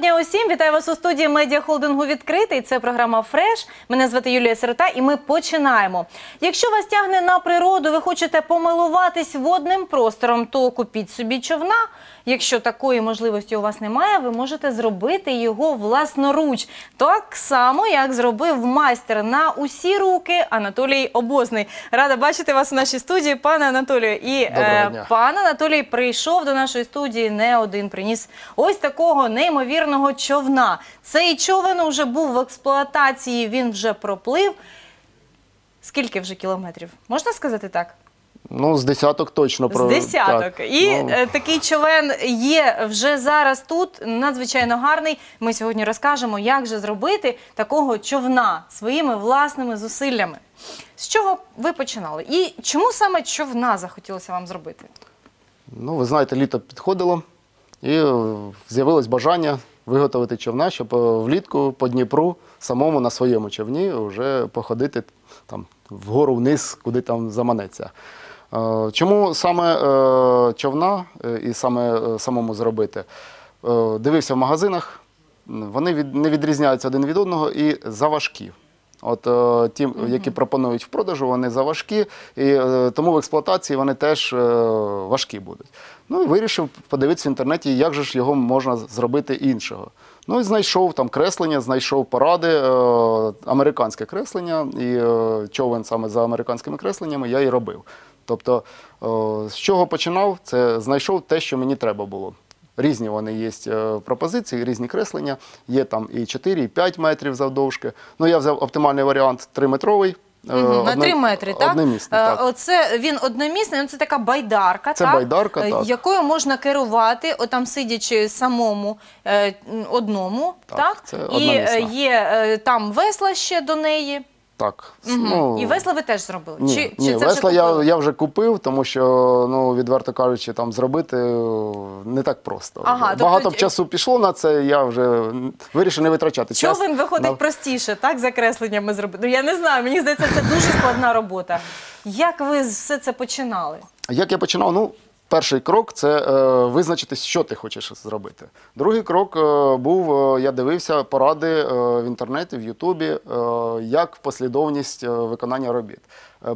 дня усім. Вітаю вас у студії медіахолдингу відкритий. Це програма Фреш. Мене звати Юлія Сирота, і ми починаємо. Якщо вас тягне на природу, ви хочете помилуватись водним простором, то купіть собі човна. Якщо такої можливості у вас немає, ви можете зробити його власноруч. Так само, як зробив майстер на усі руки Анатолій Обозний. Рада бачити вас у нашій студії, пане Анатолію. І е, Пан Анатолій прийшов до нашої студії не один, приніс ось такого неймовірного човна. Цей човен вже був в експлуатації, він вже проплив. Скільки вже кілометрів? Можна сказати так? Ну, з десяток точно про З десяток. так. І Ну, е, такий човен є вже зараз тут, надзвичайно гарний. Ми сьогодні розкажемо, як же зробити такого човна своїми власними зусиллями. З чого ви починали? І чому саме човна захотілося вам зробити? ну, ви знаєте, літо підходило, і з'явилось бажання виготовити човна, щоб е, влітку по Дніпру самому на своєму човні вже походити там вгору вниз, куди там заманеться. Е, Чому саме е, човна е, і саме самому зробити? Дивився в магазинах, вони не відрізняються один від одного і заважкі. От ті, які пропонують в продажу, вони заважкі, і тому в експлуатації вони теж важкі будуть. Ну і вирішив подивитися в інтернеті, як же ж його можна зробити іншого. Ну і знайшов там креслення, знайшов поради, американське креслення, і човен саме за американськими кресленнями я і робив. Тобто, е, з чого починав, це знайшов те, що мені треба було. Різні вони є е, пропозиції, різні креслення. Є там і 4, і 5 метрів завдовжки. Ну, я взяв оптимальний варіант 3-метровий. е, Мгм, на 3 метри, так? Одномісний, Е, так. Оце він одномісний, ну це така байдарка, Це так? байдарка, Е, так. якою можна керувати, отам сидячи самому е, одному, так? Так, це І е, є е, там весла ще до неї. Так. Мгм. Ну, І весла ви теж зробили? Ні, чи, ні чи це весла вже я, я вже купив, тому що, ну, відверто кажучи, там зробити е, не так просто. Ага, тобто Багато ті- часу пішло на це, я вже вирішив не витрачати час. Човен виходить на- простіше, так, за кресленнями зробити? Ну я не знаю, мені здається, це дуже складна робота. Як ви все це починали? Як я починав? Ну, перший крок це е, визначити, що ти хочеш зробити. Другий крок е, був, е, я дивився поради в інтернеті, в Ютубі, як послідовність виконання робіт.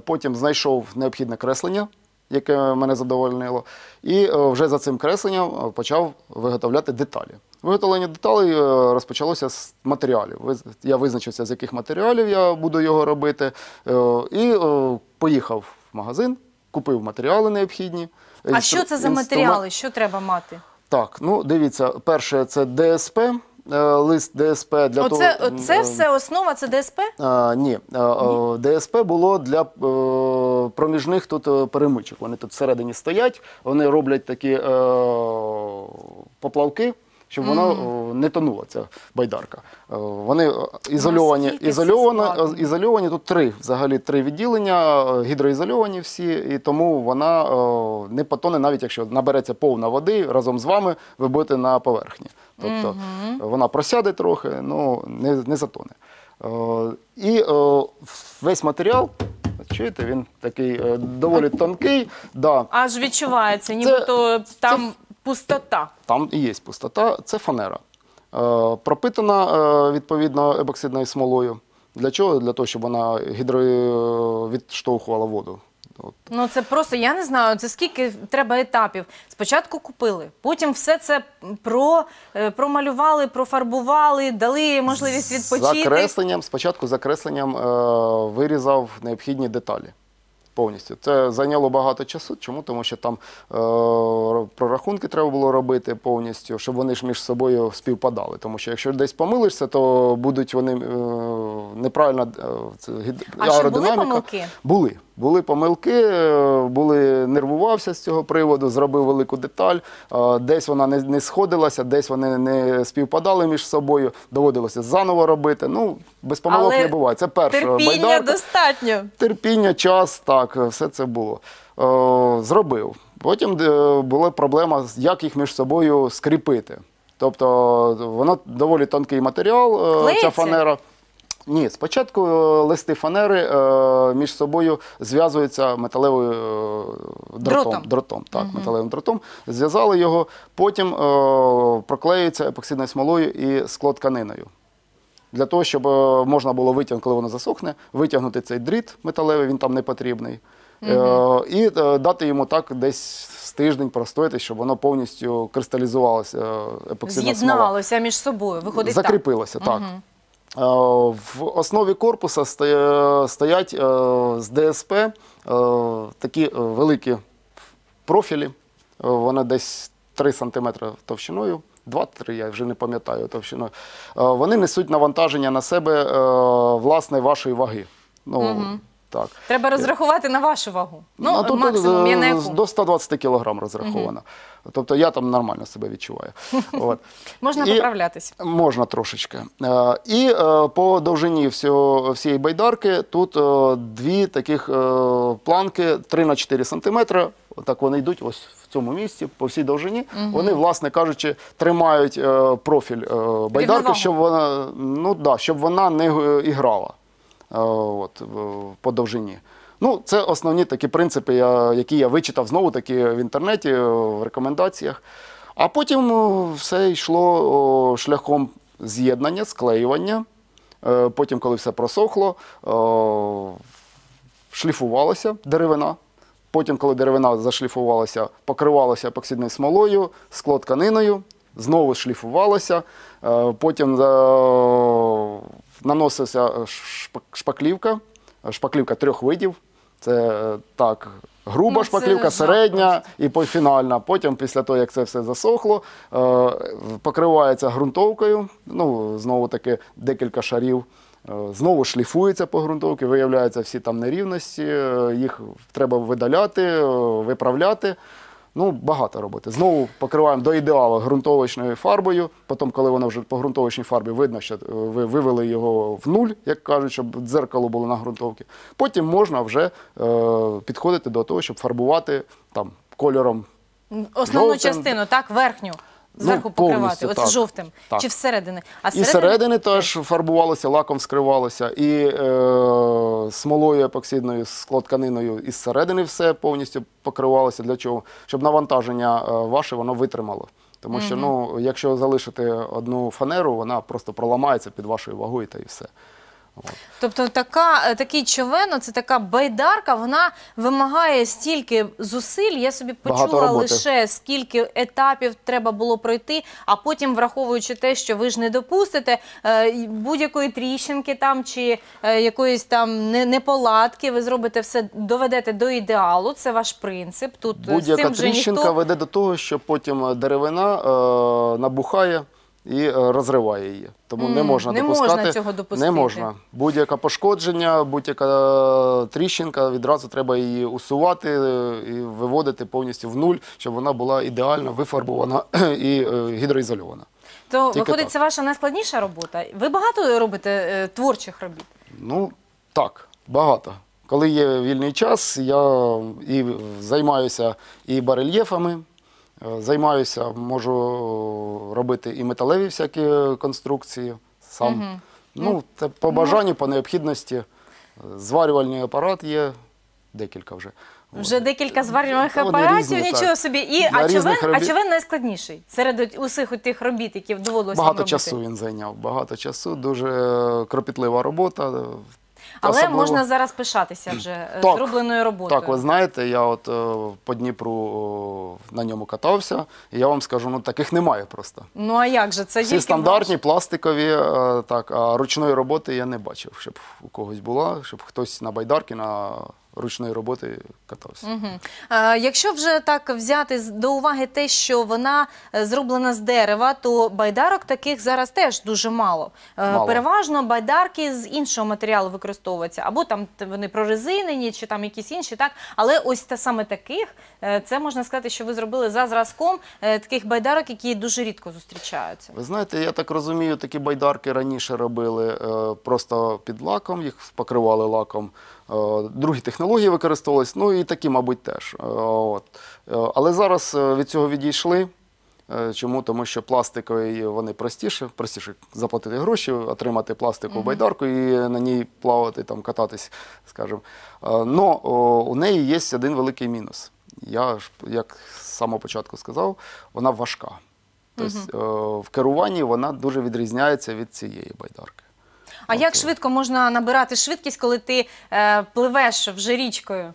Потім знайшов необхідне креслення. Яке мене задовольнило, і вже за цим кресленням почав виготовляти деталі. Виготовлення деталей розпочалося з матеріалів. Я визначився, з яких матеріалів я буду його робити, і поїхав в магазин, купив матеріали необхідні. А що це за матеріали? Що треба мати? Так, ну дивіться, перше це ДСП, е, лист ДСП для Оце, того. оце е, все основа, це ДСП? а, ні, е, е, ДСП було для проміжних тут перемичок. Вони тут всередині стоять, вони роблять такі поплавки. Щоб воно е, не тонуло, ця байдарка. Вони ізольовані, Наскільки це ізольовано, складно? е, ізольовані тут три, взагалі три відділення, гідроізольовані всі, і тому вона не потоне, навіть якщо набереться повна води, разом з вами ви будете на поверхні. Тобто вона просяде трохи, ну не, не затоне. І весь матеріал, чуєте, він такий е, доволі тонкий. Да, Аж відчувається, нібито там пустота. там і є пустота, це фанера. Е, Пропитана е, відповідно ебоксидною смолою. Для чого? Для того, щоб вона гідро відштовхувала воду. От. Ну це просто я не знаю. Це скільки треба етапів. Спочатку купили, потім все це про, е, промалювали, профарбували, дали можливість відпочити. Закресленням, спочатку закресленням е, вирізав необхідні деталі. Повністю. Це зайняло багато часу. Чому? Тому що там е, прорахунки треба було робити повністю, щоб вони ж між собою співпадали. Тому що якщо десь помилишся, то будуть вони е, неправильно е, це, гід- А чи були аеродинаміка. помилки? Були. Були помилки, е, були, нервувався з цього приводу, зробив велику деталь. е, Десь вона не, не сходилася, десь вони не співпадали між собою, доводилося заново робити. Ну, без помилок Але не буває. Це перша Терпіння байдарка. достатньо. Терпіння, час, так, все це було. Е, зробив. Потім була проблема, як їх між собою скріпити. Тобто, воно доволі тонкий матеріал, Клеїться? ця фанера. Ні, спочатку е, листи фанери е, між собою зв'язуються металевою е, дротом. Дротом. дротом так, металевим дротом. Зв'язали його, потім е, проклеюється епоксидною смолою і склотканиною. Для того, щоб е, можна було витягнути, коли воно засохне, витягнути цей дріт металевий, він там не потрібний. Е, і е, дати йому так десь з тиждень простояти, щоб воно повністю кристалізувалося е, епоксидна смола. З'єдналося між собою. Виходить так. Закріпилося, так. Е, В основі корпуса стоять е, з ДСП е, такі е, великі профілі. Е, Вони десь 3 см товщиною, 2-3, я вже не пам'ятаю товщиною. Е, Вони несуть навантаження на себе е, власне вашої ваги. Ну, так. Треба розрахувати на вашу вагу. Ну, А тут, максимум є на е, яку. до 120 кг розраховано. Тобто я там нормально себе відчуваю. От. Можна І- поправлятись. Можна трошечки. Е, І е, по довжині всього, всієї байдарки тут дві таких планки 3 на 4 сантиметри. Отак вони йдуть ось в цьому місці, по всій довжині. Вони, власне кажучи, тримають профіль байдарки, щоб вона, ну, да, щоб вона не іграла от, по довжині. Ну, це основні такі принципи, які я вичитав знову таки в інтернеті, е, в рекомендаціях. А потім все йшло шляхом з'єднання, склеювання. Е, Потім, коли все просохло, шліфувалася деревина. Потім, коли деревина зашліфувалася, покривалася епоксидною смолою, склотканиною, знову шліфувалася. Е, Потім е, наносився шпак- шпаклівка, шпаклівка трьох видів. Це е, так, груба Ну, шпаклівка, середня і фінальна. Потім, після того, як це все засохло, е, покривається ґрунтовкою. Ну, знову таки декілька шарів. Е, Знову шліфується по ґрунтовці, виявляються всі там нерівності, е, їх треба видаляти, е, виправляти. Ну, багато роботи. Знову покриваємо до ідеалу ґрунтовочною фарбою. Потім, коли воно вже по ґрунтовочній фарбі видно, що е, ви вивели його в нуль, як кажуть, щоб дзеркало було на ґрунтовці. Потім можна вже е, підходити до того, щоб фарбувати там кольором. Основну жовтим. частину, так, верхню. Зверху Ну, покривати, повністю, оце жовтим. Так. Чи всередини? А І середини теж фарбувалося, лаком вскривалося, і е, смолою епоксидною, склотканиною із середини все повністю покривалося. Для чого? Щоб навантаження е, ваше воно витримало. Тому що ну, якщо залишити одну фанеру, вона просто проламається під вашою вагою та і все. Тобто така, е, такий човен, це така байдарка, вона вимагає стільки зусиль. Я собі почула лише скільки етапів треба було пройти, а потім, враховуючи те, що ви ж не допустите е, будь-якої тріщинки там чи е, якоїсь там не- неполадки, ви зробите все, доведете до ідеалу. Це ваш принцип. Тут Будь-яка тріщинка ніхто веде до того, що потім деревина е, набухає і е, розриває її. Тому не можна не допускати. можна цього допустити. Не можна. Будь-яке пошкодження, будь-яка е, тріщинка, відразу треба її усувати е, і виводити повністю в нуль, щоб вона була ідеально вифарбована і гідроізольована. то Тільки виходить, так. це ваша найскладніша робота. Ви багато робите е, творчих робіт? Ну, так, багато. Коли є вільний час, я і займаюся і барельєфами, займаюся, можу робити і металеві всякі конструкції сам. Ну, це по бажанню, по необхідності. Зварювальний апарат є декілька вже. Вже декілька зварювальних Вони апаратів, різні, нічого так. собі. І, Для а, човен, різних а робіт- човен найскладніший серед усіх тих робіт, які доводилося вам Багато робити. часу він зайняв, багато часу, дуже кропітлива робота. Але Особливо- можна зараз пишатися вже е, Так, зробленою роботою. Так, ви знаєте, я от е, по Дніпру на ньому катався, і я вам скажу, ну таких немає просто. Ну а як же? Це Всі стандартні, пластикові, е, так, а ручної роботи я не бачив, щоб у когось була, щоб хтось на байдарки на ручної роботи катався. Мгм. Е, Якщо вже так взяти до уваги те, що вона е, зроблена з дерева, то байдарок таких зараз теж дуже мало. Е, Мало. Переважно байдарки з іншого матеріалу використовуються, або там вони прорезинені, чи там якісь інші, так. Але ось та саме таких, е, це можна сказати, що ви зробили за зразком таких байдарок, які дуже рідко зустрічаються. Ви знаєте, я так розумію, такі байдарки раніше робили просто під лаком, їх покривали лаком. Е, другі технології використовувались, ну і такі, мабуть, теж. Е, от. Е, але зараз від цього відійшли. Чому? Тому що пластикові вони простіше, простіше заплатити гроші, отримати пластикову байдарку і на ній плавати, там, кататись, скажімо. Но у неї є один великий мінус. Я ж, як з самого початку сказав, вона важка. Тобто в керуванні вона дуже відрізняється від цієї байдарки. А як швидко можна набирати швидкість, коли ти е, пливеш вже річкою?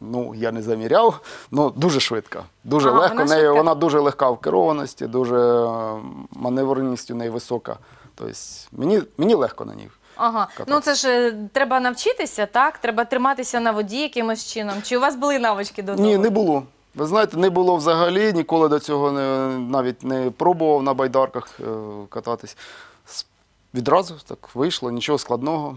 Ну, я не заміряв, але дуже швидка. Дуже Ага, легко. вона швидка. вона дуже легка в керованості, дуже е, маневреність у неї висока. Тобто мені, мені легко на ній. Ага, Кататися. ну це ж е, треба навчитися, так? Треба триматися на воді якимось чином. Чи у вас були навички до того? Ні, не було. Ви знаєте, не було взагалі, ніколи до цього не, навіть не пробував на байдарках е, кататись. Відразу так вийшло, нічого складного.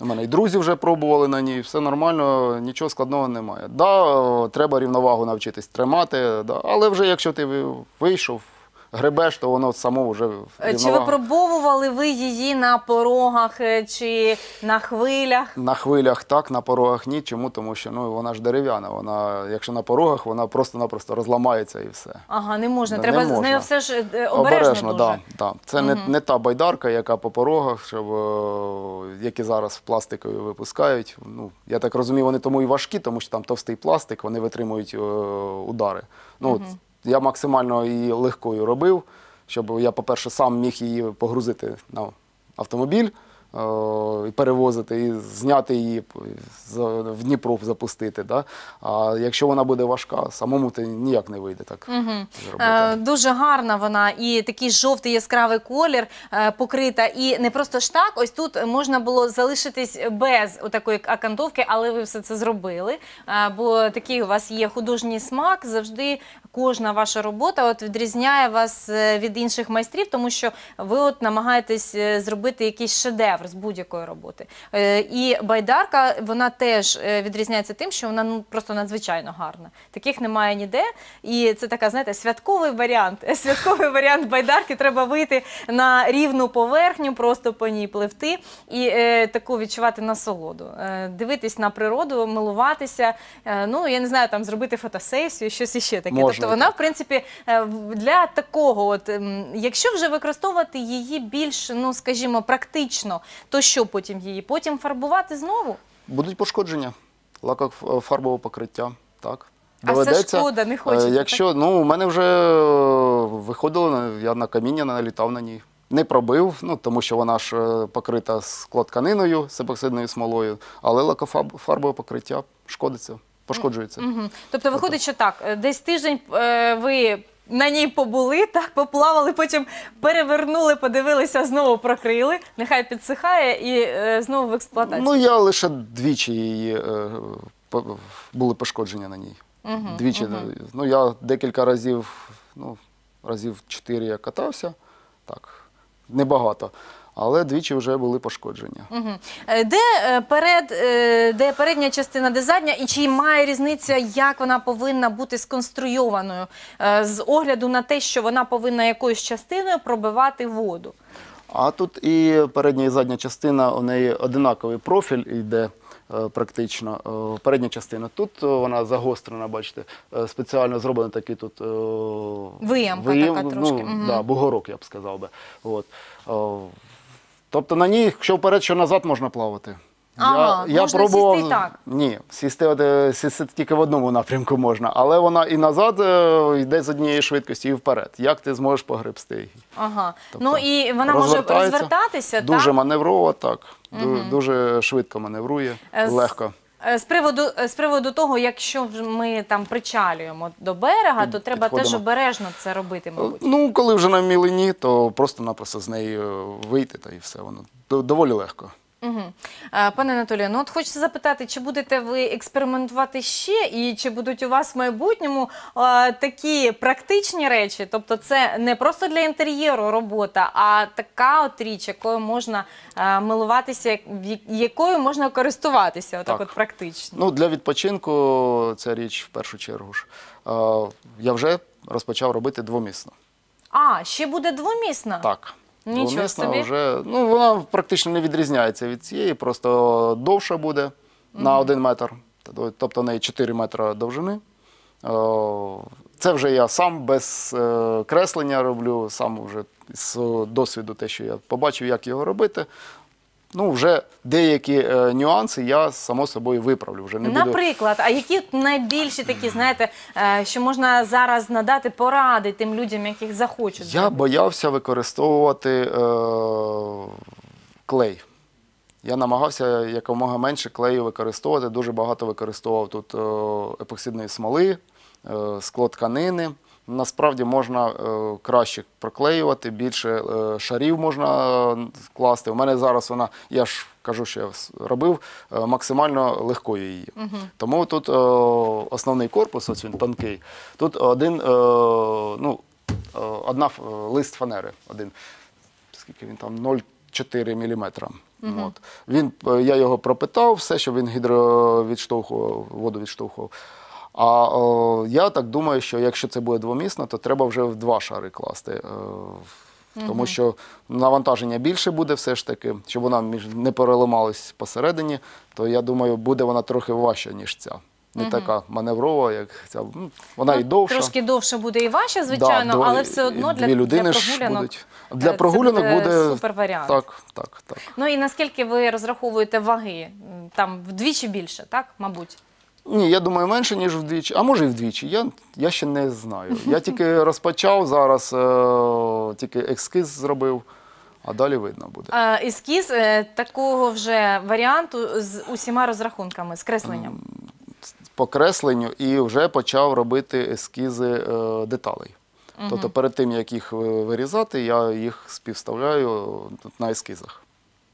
У мене і друзі вже пробували на ній, все нормально, нічого складного немає. Да, треба рівновагу навчитись тримати, да, але вже якщо ти вийшов, гребеш, то воно само вже Е, Чи рівновага. випробовували ви її на порогах е, чи на хвилях? На хвилях так, на порогах ні. Чому? Тому що ну, вона ж дерев'яна. Вона, якщо на порогах, вона просто-напросто розламається і все. Ага, не можна. Да, Треба не з нею все ж е, обережно, дуже. да, да. Це не, не та байдарка, яка по порогах, щоб, е, які зараз пластикові випускають. Ну, я так розумію, вони тому і важкі, тому що там товстий пластик, вони витримують е, удари. Ну, от Я максимально її легкою робив, щоб я, по-перше, сам міг її погрузити на автомобіль. Е, І перевозити, і зняти її в Дніпро запустити. Да? А якщо вона буде важка, самому ти ніяк не вийде так зробити. Е, Дуже гарна вона і такий жовтий яскравий колір е, покрита. І не просто ж так, ось тут можна було залишитись без такої акантовки, але ви все це зробили. Е, Бо такий у вас є художній смак. Завжди кожна ваша робота от відрізняє вас е, від інших майстрів, тому що ви от намагаєтесь зробити якийсь шедевр з будь-якої роботи. Е, І байдарка вона теж е, відрізняється тим, що вона ну просто надзвичайно гарна. Таких немає ніде. І це така, знаєте, святковий варіант. Святковий варіант байдарки. Треба вийти на рівну поверхню, просто по ній пливти і е, таку відчувати насолоду. Е, дивитись на природу, милуватися. Е, ну я не знаю, там зробити фотосесію, щось іще таке. Можна тобто вона, в принципі, для такого, от якщо вже використовувати її більш, ну скажімо, практично, то що потім її? Потім фарбувати знову? Будуть пошкодження лакофарбового покриття. Так. А все шкода, не хочеться, Е, Якщо, ну, у мене вже е, виходило, я на каміння налітав на ній. Не пробив, ну, тому що вона ж е, покрита склотканиною, з епоксидною смолою, але лакофарбове покриття шкодиться, пошкоджується. Мгм. Тобто виходить, що так, е, десь тиждень е, ви на ній побули, так поплавали, потім перевернули, подивилися, знову прокрили. Нехай підсихає і е, знову в експлуатацію. Ну, я лише двічі її, е, по- були пошкодження на ній. Двічі. Ну, я декілька разів, ну, разів чотири я катався, так, небагато. Але двічі вже були пошкодження. Е, Де е, перед, е, де передня частина, де задня, і чи має різниця, як вона повинна бути сконструйованою з огляду на те, що вона повинна якоюсь частиною пробивати воду? А тут і передня і задня частина, у неї одинаковий профіль йде практично. Передня частина тут вона загострена, бачите, спеціально зроблений такий тут Виямка така трошки, Ну, мгм. да, бугорок, я б сказав би. От. Тобто на ній, що вперед, що назад можна плавати. Ага, можна сісти і так? Ні, сісти, е, сісти тільки в одному напрямку можна, але вона і назад е, йде з однієї швидкості, і вперед. Як ти зможеш погребсти її? Ага. Тобто ну і вона може розвертатися, Дуже так? маневрово, так. угу. Дуже швидко маневрує, Е, легко. Е, З приводу, е, з приводу того, якщо ми там причалюємо до берега, то треба теж обережно це робити, мабуть. Ну, коли вже на мілині, то просто-напросто з неї е, вийти, та і все. Воно до- доволі легко. Угу. Пане Анатолію, ну от хочеться запитати, чи будете ви експериментувати ще, і чи будуть у вас в майбутньому а, такі практичні речі? Тобто, це не просто для інтер'єру робота, а така от річ, якою можна а, милуватися, якою можна користуватися, отак Так. от практично. Ну, для відпочинку ця річ в першу чергу ж. Е, Я вже розпочав робити двомісно. А, ще буде двомісна? Так. Нічого Двомісна собі. вже, ну, вона практично не відрізняється від цієї, просто довша буде на один метр. Тобто в неї 4 метри довжини. О, це вже я сам без е, креслення роблю, сам вже з досвіду, те, що я побачив, як його робити. Ну, вже деякі е, нюанси я само собою виправлю. Вже не буду Наприклад, а які найбільші такі, знаєте, е, що можна зараз надати поради тим людям, яких захочуть? Я боявся використовувати е, клей. Я намагався якомога менше клею використовувати. Дуже багато використовував тут е, епоксидної смоли, е, скло тканини. Насправді можна е, краще проклеювати, більше е, шарів можна е, класти. У мене зараз вона, я ж кажу, що я робив максимально легкою її. Тому тут основний корпус, ось він тонкий. Тут один, ну, одна лист фанери, один, скільки він там, 0,4 мм. От. Він, я його пропитав, все, щоб він гідровідштовхував, воду відштовхував. А о, я так думаю, що якщо це буде двомісно, то треба вже в два шари класти. е, Тому що навантаження більше буде все ж таки, щоб вона не переламалась посередині, то я думаю, буде вона трохи важча, ніж ця. Не така маневрова, як ця. Ну, Вона і довша. Трошки довше буде і важче, звичайно, Да, але все одно для, людини для прогулянок. будуть. е, Для це прогулянок буде супер варіант. Так, так, так. Ну і наскільки ви розраховуєте ваги? Там вдвічі більше, так, мабуть? Ні, я думаю, менше, ніж вдвічі, а може і вдвічі. Я, я ще не знаю. Я тільки розпочав зараз, е, тільки ескіз зробив, а далі видно буде. Е, Ескіз е, такого вже варіанту з усіма розрахунками, з кресленням. По кресленню і вже почав робити ескізи е, деталей. Тобто перед тим, як їх е, вирізати, я їх співставляю на ескізах.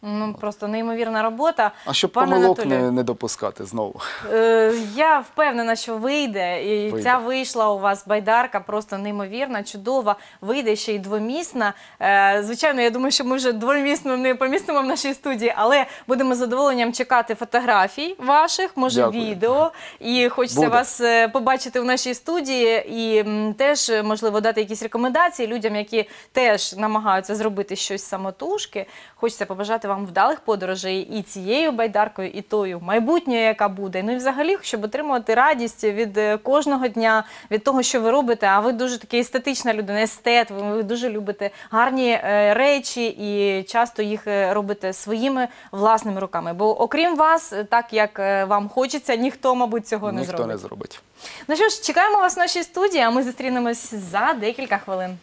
Ну просто неймовірна робота. А щоб Пане помилок Анатолію, не, не допускати знову. Е, я впевнена, що вийде. І Вийде. ця вийшла у вас байдарка просто неймовірна, чудова. Вийде ще й двомісна. Е, звичайно, я думаю, що ми вже двомісно не помістимо в нашій студії, але будемо з задоволенням чекати фотографій ваших, може Дякую. відео. І хочеться Буде. вас е, побачити в нашій студії і м, теж можливо дати якісь рекомендації людям, які теж намагаються зробити щось самотужки. Хочеться побажати вам вдалих подорожей і цією байдаркою, і тою майбутньою, яка буде. Ну і взагалі, щоб отримувати радість від е, кожного дня, від того, що ви робите. А ви дуже такий естетична людина, естет. Ви, дуже любите гарні е, речі і часто їх е, робите своїми власними руками. Бо окрім вас, так як вам хочеться, ніхто, мабуть, цього не Ніхто зробить. не зробить. Ну що ж, чекаємо вас в нашій студії, а ми зустрінемось за декілька хвилин.